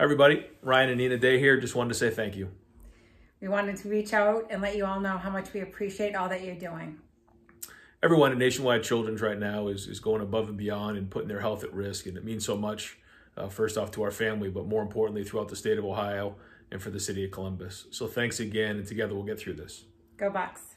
Everybody. Ryan and Nina Day here. Just wanted to say thank you. We wanted to reach out and let you all know how much we appreciate all that you're doing. Everyone at Nationwide Children's right now is, is going above and beyond and putting their health at risk, and it means so much, uh, first off, to our family, but more importantly, throughout the state of Ohio and for the city of Columbus. So thanks again, and together we'll get through this. Go Bucks.